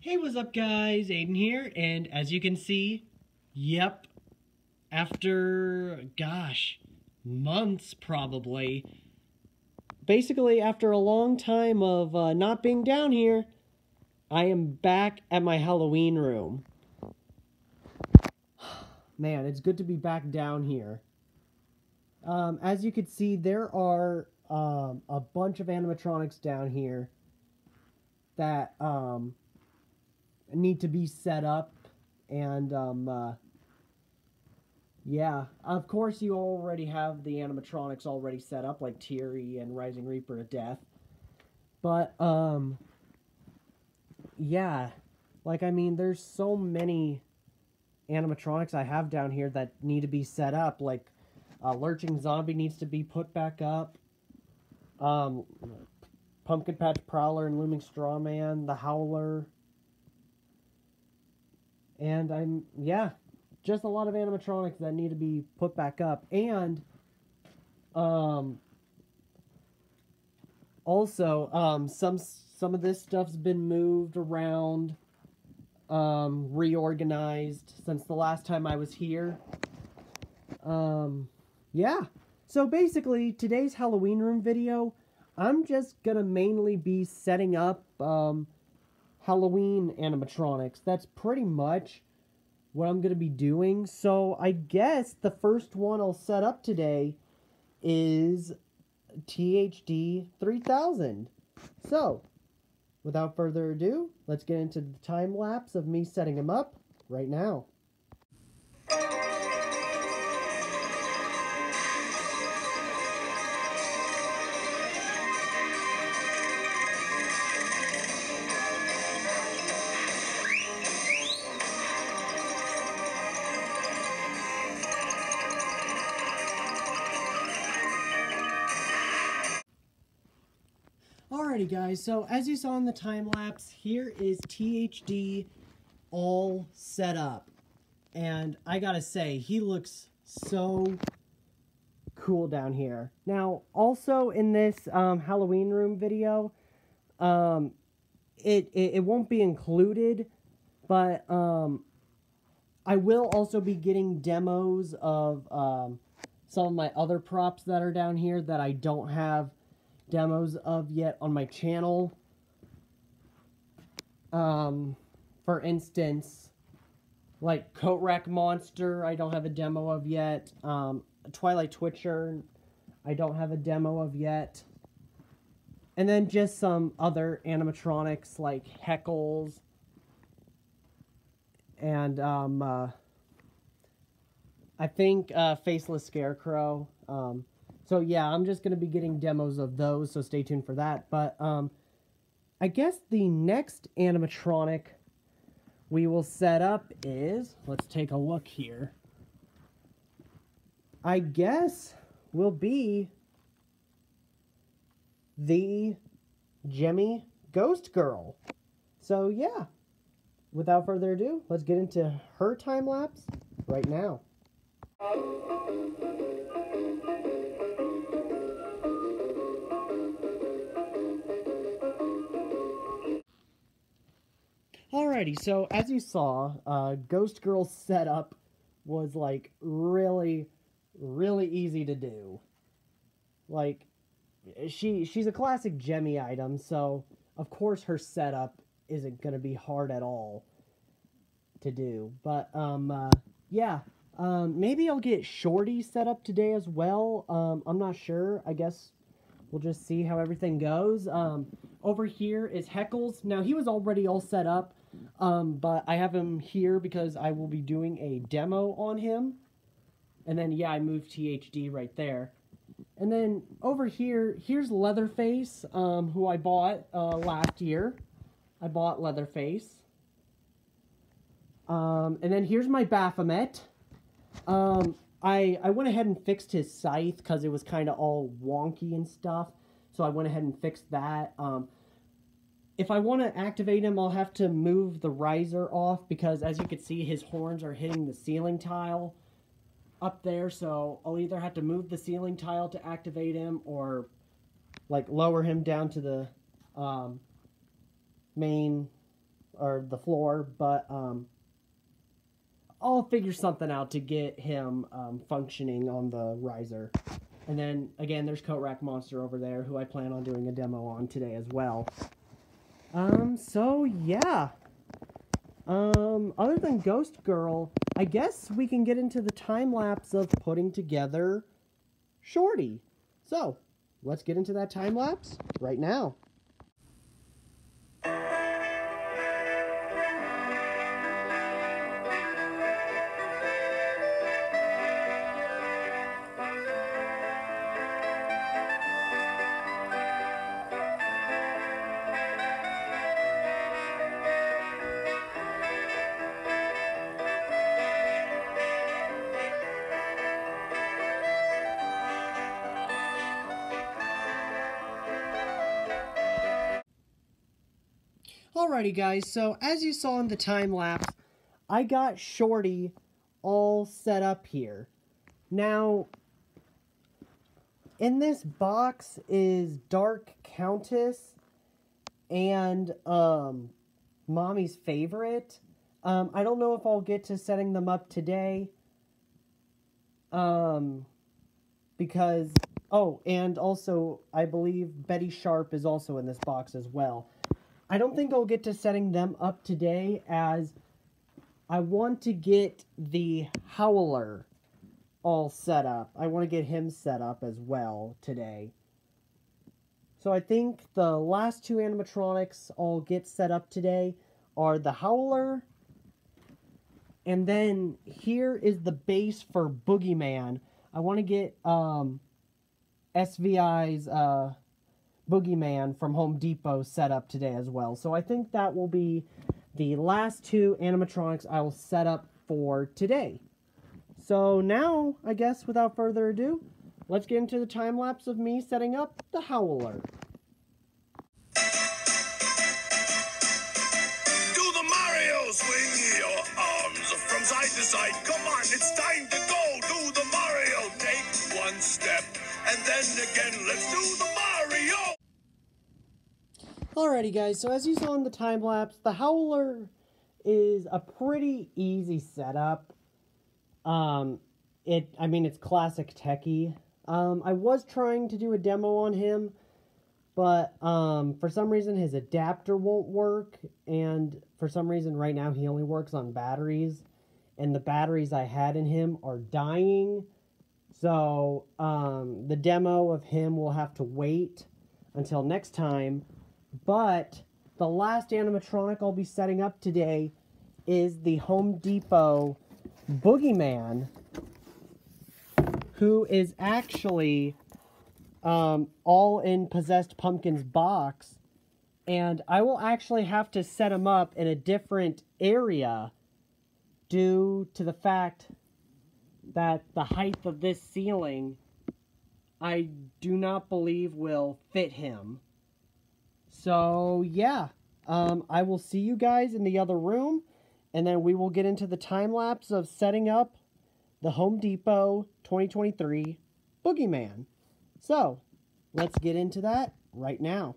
Hey, what's up, guys? Aiden here, and as you can see, yep, after, gosh, months probably, basically after a long time of uh, not being down here, I am back at my Halloween room. Man, it's good to be back down here. Um, as you can see, there are um, a bunch of animatronics down here that um, need to be set up and um, uh, yeah. Of course you already have the animatronics already set up like Teary and Rising Reaper of Death. But um yeah. Like I mean there's so many animatronics I have down here that need to be set up. Like uh, Lurching Zombie needs to be put back up. Um Pumpkin Patch Prowler and Looming Strawman, the Howler. And I'm, yeah, just a lot of animatronics that need to be put back up. And, um, also, um, some, some of this stuff's been moved around, um, reorganized since the last time I was here. Um, yeah. So basically, today's Halloween room video I'm just gonna mainly be setting up um, Halloween animatronics. That's pretty much what I'm gonna be doing. So I guess the first one I'll set up today is THD 3000. So without further ado, let's get into the time lapse of me setting him up right now. Alrighty guys, so as you saw in the time lapse, here is THD all set up. And I gotta say, he looks so cool down here. Now, also in this um, Halloween room video, um, it, it, it, won't be included, but um, I will also be getting demos of um, some of my other props that are down here that I don't have demos of yet on my channel. Um, for instance, like Coat Rack Monster, I don't have a demo of yet. Um, Twilight Twitcher, I don't have a demo of yet. And then just some other animatronics like Heckles and um, uh, I think uh, Faceless Scarecrow. Um, so yeah, I'm just going to be getting demos of those, so stay tuned for that. But um, I guess the next animatronic we will set up is, let's take a look here. I guess will be the Gemmy Ghost Girl. So yeah, without further ado, let's get into her time lapse right now. Alrighty, so as you saw, uh, Ghost Girl's setup was like really, really easy to do. Like, she she's a classic Gemmy item, so of course her setup isn't gonna be hard at all to do. But um, uh, yeah, um, maybe I'll get Shorty set up today as well. Um, I'm not sure. I guess we'll just see how everything goes. Um, over here is Heckles. Now he was already all set up. Um, but I have him here because I will be doing a demo on him. And then, yeah, I moved THD right there. And then over here, here's Leatherface, um, who I bought uh, last year. I bought Leatherface. Um, and then here's my Baphomet. Um, I, I went ahead and fixed his scythe because it was kind of all wonky and stuff. So I went ahead and fixed that. Um, if I want to activate him, I'll have to move the riser off because as you can see, his horns are hitting the ceiling tile up there. So I'll either have to move the ceiling tile to activate him or like lower him down to the um, main or the floor, but um, I'll figure something out to get him um, functioning on the riser. And then again, there's Coat Rack Monster over there, who I plan on doing a demo on today as well. Um, so yeah. Um, other than Ghost Girl, I guess we can get into the time lapse of putting together Shorty. So, let's get into that time lapse right now. Alrighty guys, so as you saw in the time lapse, I got Shorty all set up here. Now, in this box is Dark Countess and um, Mommy's Favorite. Um, I don't know if I'll get to setting them up today. Um, because, oh, and also I believe Betty Sharp is also in this box as well. I don't think I'll get to setting them up today as I want to get the Howler all set up. I want to get him set up as well today. So I think the last two animatronics I'll get set up today are the Howler. And then here is the base for Boogeyman. I want to get um, SVI's uh, Boogeyman from Home Depot set up today as well. So I think that will be the last two animatronics I will set up for today. So now, I guess without further ado, let's get into the time lapse of me setting up the Howler. Do the Mario swing your arms from side to side. Come on, it's time to go. Do the Mario. Take one step and then again. Let's do the Mario. Alrighty guys, so as you saw in the time lapse, the Howler is a pretty easy setup. Um, it, I mean, it's classic Tekky. Um, I was trying to do a demo on him, but um, for some reason his adapter won't work, and for some reason right now he only works on batteries, and the batteries I had in him are dying. So um, the demo of him will have to wait until next time. But the last animatronic I'll be setting up today is the Home Depot Boogeyman, who is actually um, all in Possessed Pumpkin's box. And I will actually have to set him up in a different area due to the fact that the height of this ceiling I do not believe will fit him. So, yeah. Um, I will see you guys in the other room, and then we will get into the time lapse of setting up the Home Depot 2023 Boogeyman. So, let's get into that right now.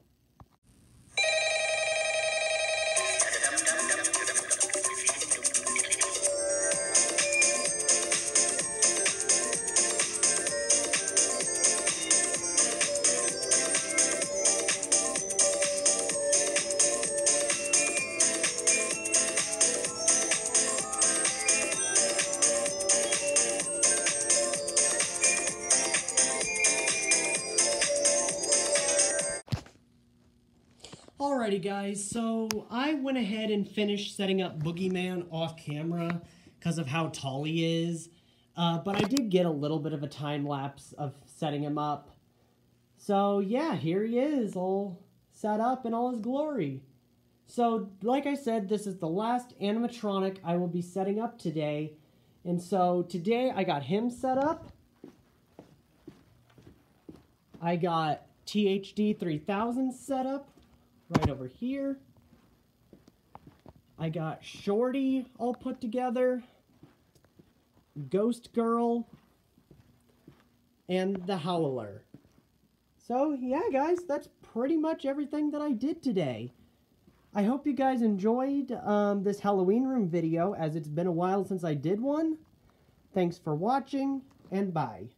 Alrighty guys, so I went ahead and finished setting up Boogeyman off camera because of how tall he is. Uh, but I did get a little bit of a time lapse of setting him up. So yeah, here he is, all set up in all his glory. So, like I said, this is the last animatronic I will be setting up today. And so today I got him set up. I got THD 3000 set up right over here. I got Shorty all put together, Ghost Girl, and the Howler. So, yeah, guys, that's pretty much everything that I did today. I hope you guys enjoyed um, this Halloween room video, as it's been a while since I did one. Thanks for watching, and bye.